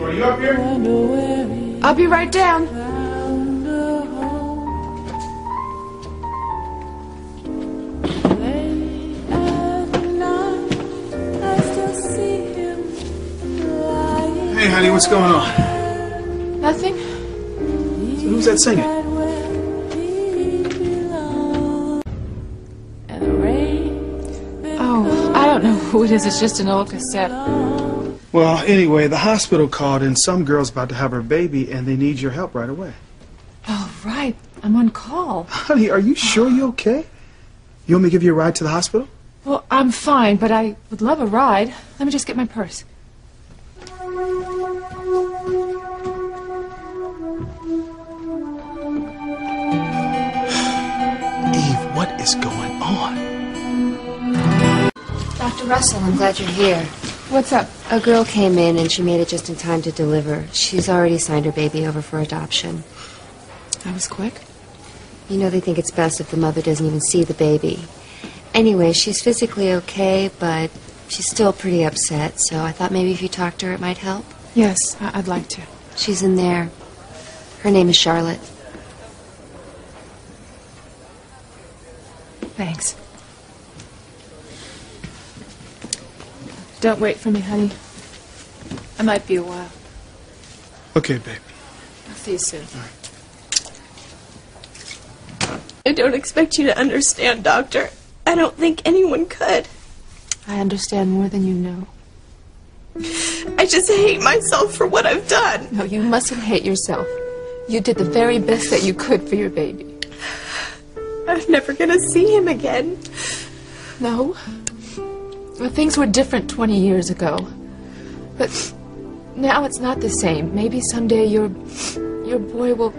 Are you up here? I'll be right down. Hey, honey, what's going on? Nothing? So who's that singing? Oh, I don't know who it is. It's just an old cassette. Well, anyway, the hospital called and some girl's about to have her baby and they need your help right away. Oh, right. I'm on call. Honey, are you sure you're okay? You want me to give you a ride to the hospital? Well, I'm fine, but I would love a ride. Let me just get my purse. Eve, what is going on? Dr. Russell, I'm glad you're here. What's up? A girl came in and she made it just in time to deliver. She's already signed her baby over for adoption. That was quick. You know, they think it's best if the mother doesn't even see the baby. Anyway, she's physically okay, but she's still pretty upset, so I thought maybe if you talked to her, it might help. Yes, I- I'd like to. She's in there. Her name is Charlotte. Thanks. Don't wait for me, honey. I might be a while. Okay, babe. I'll see you soon. I don't expect you to understand, Doctor. I don't think anyone could. I understand more than you know. I just hate myself for what I've done. No, you mustn't hate yourself. You did the very best that you could for your baby. I'm never gonna see him again. No. Well, things were different 20 years ago. But now it's not the same. Maybe someday your your boy will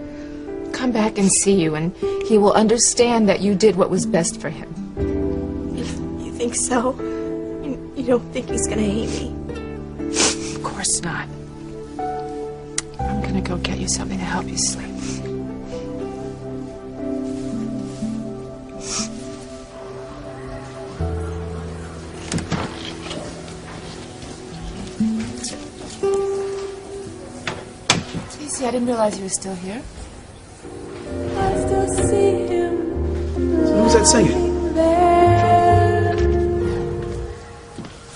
come back and see you and he will understand that you did what was best for him. If you think so? You, you don't think he's gonna hate me? Of course not. I'm gonna go get you something to help you sleep. Stacy, I didn't realize you were still here. I still see him. So who's that singing?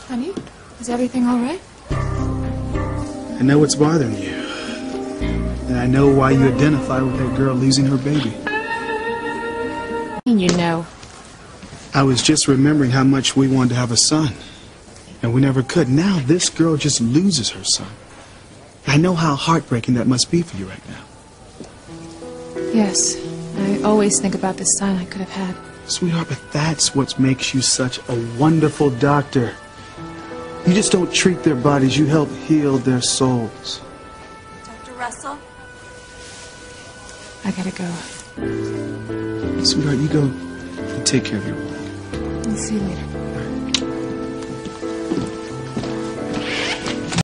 Honey, is everything all right? I know what's bothering you. And I know why you identify with that girl losing her baby. You know. I was just remembering how much we wanted to have a son. And we never could. Now this girl just loses her son. I know how heartbreaking that must be for you right now. Yes, I always think about the son I could have had. Sweetheart, but that's what makes you such a wonderful doctor. You just don't treat their bodies, you help heal their souls. Dr. Russell? I gotta go. Sweetheart, you go and take care of your wife. I'll see you later.